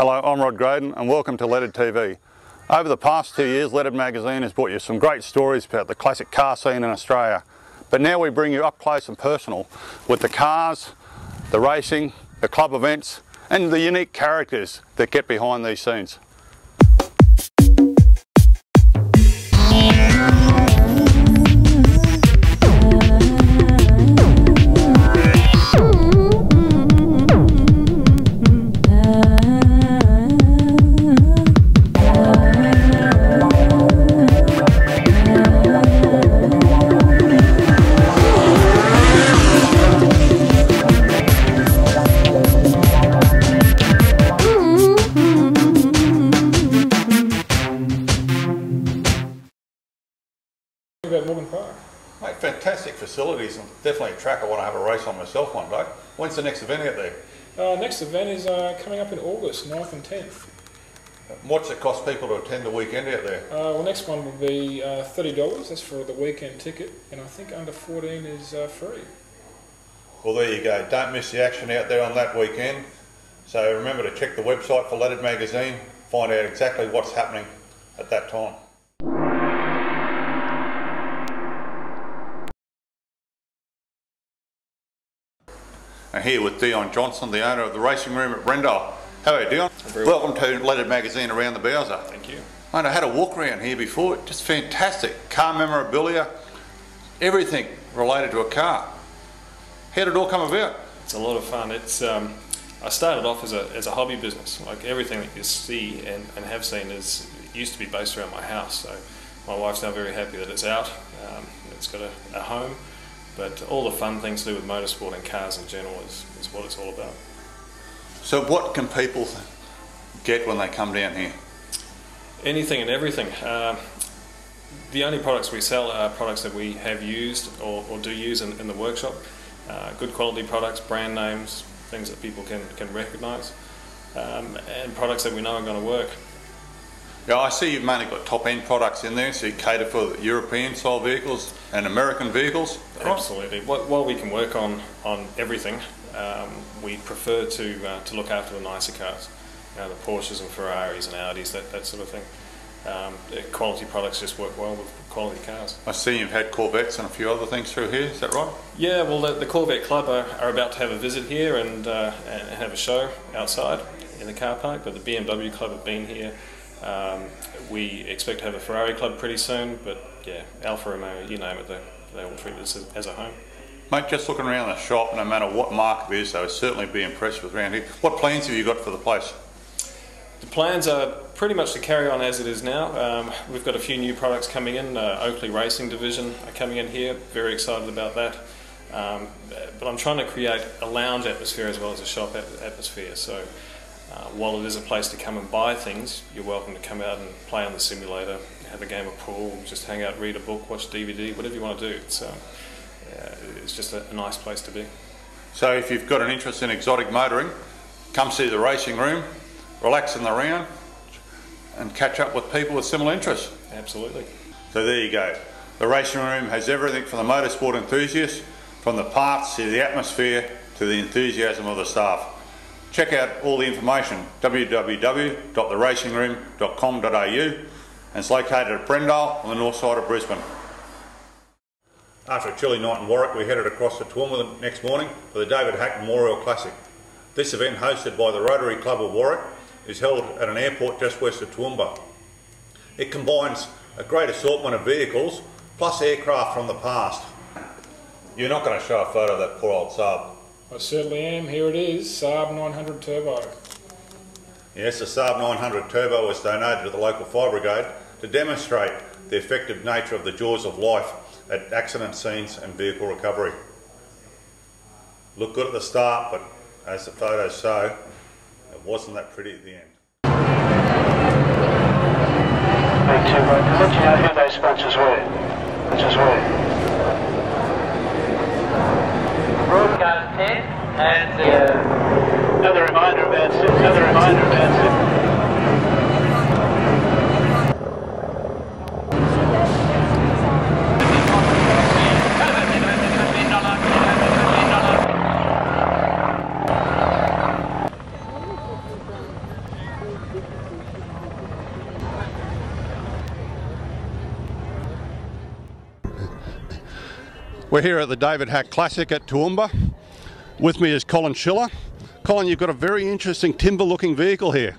Hello, I'm Rod Graydon and welcome to Leaded TV. Over the past two years, Leaded Magazine has brought you some great stories about the classic car scene in Australia. But now we bring you up close and personal with the cars, the racing, the club events and the unique characters that get behind these scenes. Race on myself one day. When's the next event out there? Uh, next event is uh, coming up in August, 9th and 10th. What's it cost people to attend the weekend out there? Uh, well, next one will be uh, $30. That's for the weekend ticket. And I think under 14 is uh, free. Well, there you go. Don't miss the action out there on that weekend. So remember to check the website for Leaded Magazine, find out exactly what's happening at that time. I'm here with Dion Johnson, the owner of the racing room at are you, Dion? Very Welcome to Leaded Magazine around the Bowser. Thank you. Mate, I had a walk around here before, just fantastic. Car memorabilia, everything related to a car. How did it all come about? It's a lot of fun. It's um, I started off as a, as a hobby business. Like everything that you see and, and have seen is used to be based around my house. So my wife's now very happy that it's out. Um, it's got a, a home. But all the fun things to do with motorsport and cars in general is, is what it's all about. So what can people get when they come down here? Anything and everything. Uh, the only products we sell are products that we have used or, or do use in, in the workshop. Uh, good quality products, brand names, things that people can, can recognise, um, and products that we know are going to work. Yeah, I see you've mainly got top end products in there, so you cater for European style vehicles and American vehicles. Absolutely. Wh- While we can work on, on everything, um, we prefer to, uh, to look after the nicer cars. You know, the Porsches and Ferraris and Audis, that, that sort of thing. Um, quality products just work well with quality cars. I see you've had Corvettes and a few other things through here, is that right? Yeah, well, the, the Corvette Club are, are about to have a visit here and, uh, and have a show outside in the car park, but the BMW Club have been here. Um, we expect to have a Ferrari Club pretty soon, but yeah, Alfa Romeo, you name it, they, they all treat this as, as a home. Mate, just looking around the shop, no matter what marque it is, they would certainly be impressed with around here. What plans have you got for the place? The plans are pretty much to carry on as it is now. Um, we've got a few new products coming in. Uh, Oakley Racing Division are coming in here. Very excited about that. Um, but I'm trying to create a lounge atmosphere as well as a shop at- atmosphere. So uh, while it is a place to come and buy things, you're welcome to come out and play on the simulator, have a game of pool, just hang out, read a book, watch DVD, whatever you want to do. It's, um, uh, it's just a, a nice place to be. So if you've got an interest in exotic motoring, come see the racing room, relax in the round, and catch up with people with similar interests. Absolutely. So there you go. The racing room has everything for the motorsport enthusiast, from the parts to the atmosphere to the enthusiasm of the staff. Check out all the information www.theracingroom.com.au and it's located at Brendale on the north side of Brisbane. After a chilly night in Warwick, we headed across to Toowoomba the next morning for the David Hack Memorial Classic. This event, hosted by the Rotary Club of Warwick, is held at an airport just west of Toowoomba. It combines a great assortment of vehicles plus aircraft from the past. You're not going to show a photo of that poor old Saab. I certainly am. Here it is, Saab 900 Turbo. Yes, the Saab 900 Turbo was donated to the local fire brigade to demonstrate the effective nature of the jaws of life at accident scenes and vehicle recovery. Looked good at the start, but as the photos show, it wasn't that pretty at the end. Big two right. Let you know who those sponsors were. Sponsors were. broadcast uh, another reminder another reminder. We're here at the David Hack Classic at Toowoomba with me is Colin Schiller. Colin, you've got a very interesting timber looking vehicle here.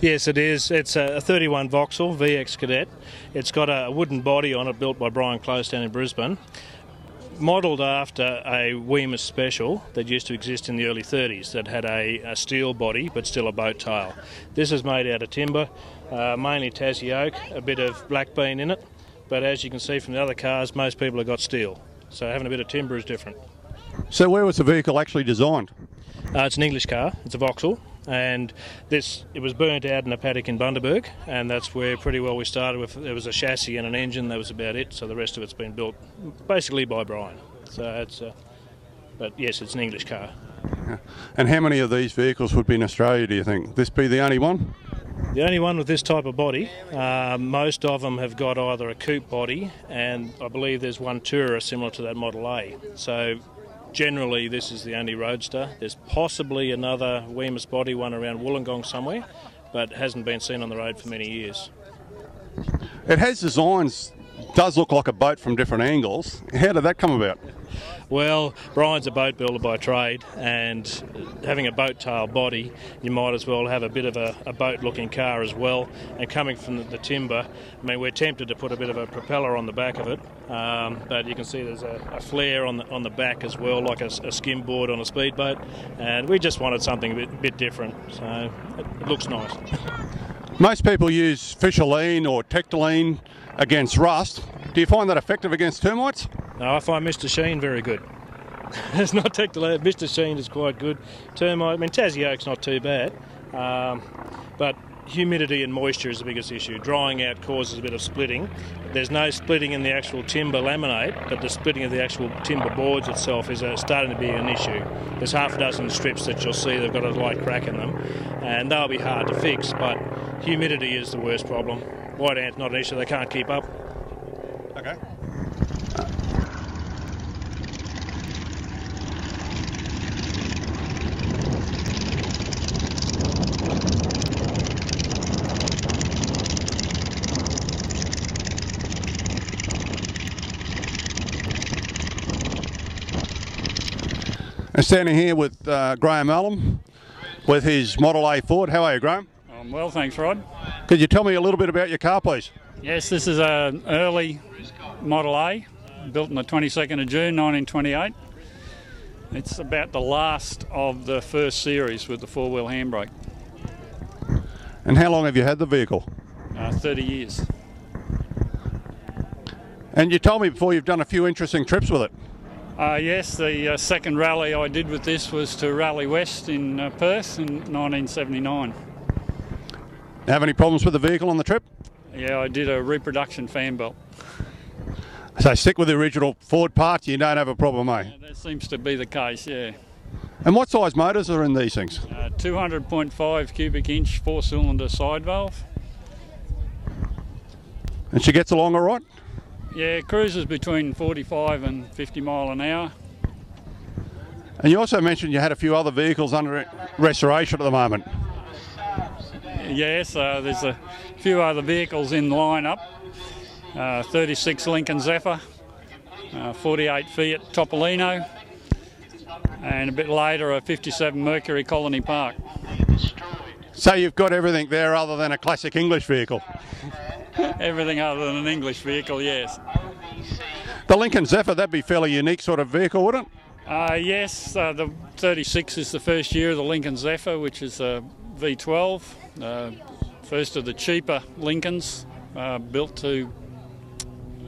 Yes, it is. It's a 31 Vauxhall VX Cadet. It's got a wooden body on it built by Brian Close down in Brisbane. Modelled after a Weemus Special that used to exist in the early 30s that had a, a steel body but still a boat tail. This is made out of timber, uh, mainly Tassie oak, a bit of black bean in it, but as you can see from the other cars, most people have got steel. So having a bit of timber is different. So, where was the vehicle actually designed? Uh, it's an English car. It's a Vauxhall, and this it was burnt out in a paddock in Bundaberg, and that's where pretty well we started with. There was a chassis and an engine. That was about it. So the rest of it's been built basically by Brian. So it's, uh, but yes, it's an English car. And how many of these vehicles would be in Australia, do you think? This be the only one? The only one with this type of body, uh, most of them have got either a coupe body, and I believe there's one Tourer similar to that Model A. So generally, this is the only roadster. There's possibly another Weemus body one around Wollongong somewhere, but hasn't been seen on the road for many years. It has designs, does look like a boat from different angles. How did that come about? Well, Brian's a boat builder by trade, and having a boat tail body, you might as well have a bit of a, a boat looking car as well. And coming from the, the, timber, I mean, we're tempted to put a bit of a propeller on the back of it, um, but you can see there's a, a, flare on the, on the back as well, like a, a skim board on a speedboat. And we just wanted something a bit, bit different, so it, it looks nice. Most people use Fisherline or Tektoline against rust. Do you find that effective against termites? No, I find Mr. Sheen very good. it's not Tektoline. Mr. Sheen is quite good. Termite, I mean, Tassie Oak's not too bad, um, but humidity and moisture is the biggest issue. Drying out causes a bit of splitting. There's no splitting in the actual timber laminate, but the splitting of the actual timber boards itself is uh, starting to be an issue. There's half a dozen strips that you'll see they've got a light crack in them, and they'll be hard to fix, but humidity is the worst problem. White ant's not an issue, they can't keep up. Okay. And standing here with uh, Graham Allen with his Model A Ford. How are you, Graham? Um, well, thanks, Rod. Could you tell me a little bit about your car, please? Yes, this is an early Model A, built on the 22nd of June 1928. It's about the last of the first series with the four-wheel handbrake. And how long have you had the vehicle? Uh, 30 years. And you told me before you've done a few interesting trips with it. Uh, yes, the uh, second rally I did with this was to Rally West in uh, Perth in 1979. Have any problems with the vehicle on the trip? Yeah, I did a reproduction fan belt. So stick with the original Ford parts, you don't have a problem, eh? Yeah, that seems to be the case, yeah. And what size motors are in these things? Uh, 200.5 cubic inch four cylinder side valve. And she gets along all right? Yeah, cruises between 45 and 50 mile an hour. And you also mentioned you had a few other vehicles under restoration at the moment. Yes, uh, there's a few other vehicles in lineup. Uh, 36 Lincoln Zephyr, uh, 48 Fiat Topolino, and a bit later a 57 Mercury Colony Park. So you've got everything there other than a classic English vehicle? everything other than an English vehicle, yes. The Lincoln Zephyr, that'd be fairly unique sort of vehicle, wouldn't it? Uh, yes, uh, the 36 is the first year of the Lincoln Zephyr, which is a V12, uh, first of the cheaper Lincolns, uh, built to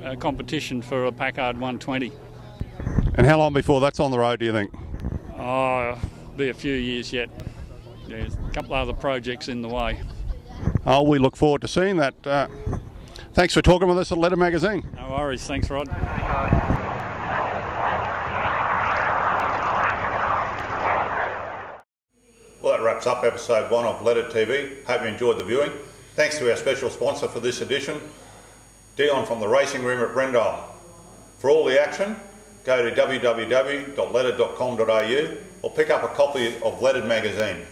a competition for a Packard 120. And how long before that's on the road, do you think? Oh, be a few years yet. There's a couple other projects in the way. Oh, we look forward to seeing that. Uh, thanks for talking with us at Leaded Magazine. No worries. Thanks, Rod. Well, that wraps up episode one of Leaded TV. Hope you enjoyed the viewing. Thanks to our special sponsor for this edition, Dion from the Racing Room at Brendale. For all the action, go to www.leaded.com.au or pick up a copy of Leaded magazine.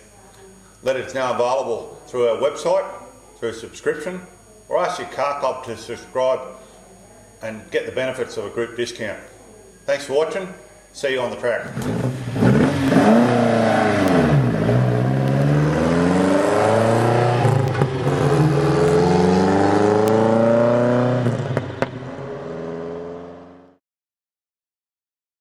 Leaded is now available through our website, through subscription, or ask your car club to subscribe and get the benefits of a group discount. Thanks for watching. See you on the track.